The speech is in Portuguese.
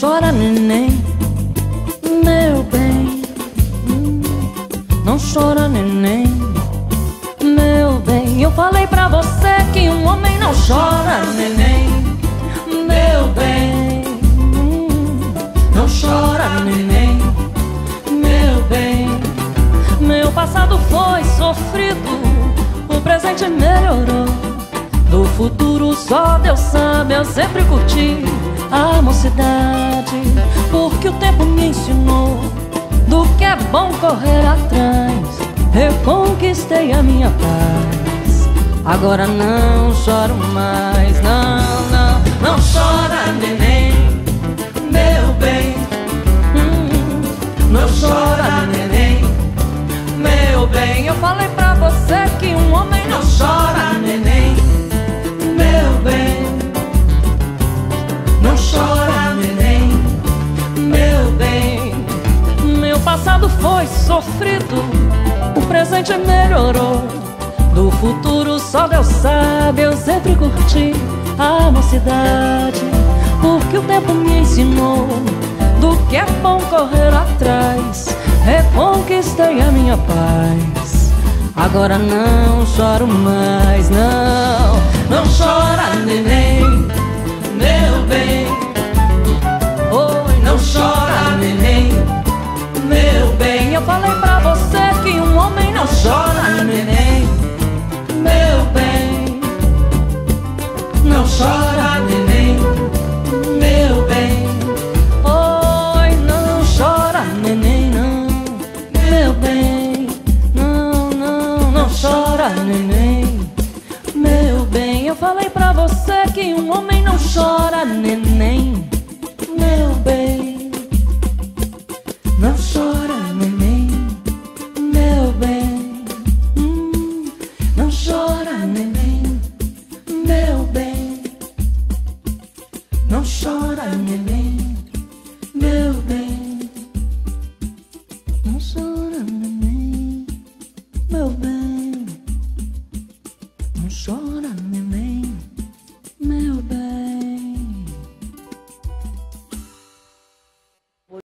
chora, neném, meu bem. Não chora, neném, meu bem. Eu falei pra você que um homem não chora, neném, meu bem. Não chora, neném, meu bem. Meu passado foi sofrido, o presente melhorou. Do futuro só Deus sabe, eu sempre curti a mocidade Porque o tempo me ensinou do que é bom correr atrás. Eu conquistei a minha paz. Agora não choro mais, não, não Não chora, neném, meu bem. Hum, Não chora, neném, meu bem. Eu falei pra sofrido, o presente melhorou. Do futuro só Deus sabe, eu sempre curti a mocidade. Porque o tempo me ensinou do que é bom correr atrás. Reconquistei a minha paz. Agora não choro mais, não, não chora, neném, meu bem. Oi, não chora, não chora, neném, meu bem. Não chora, neném, meu bem. Oi, não chora, neném, não, meu bem. Não, não, não chora, neném, meu bem. Eu falei pra você que um homem não chora, neném, meu open.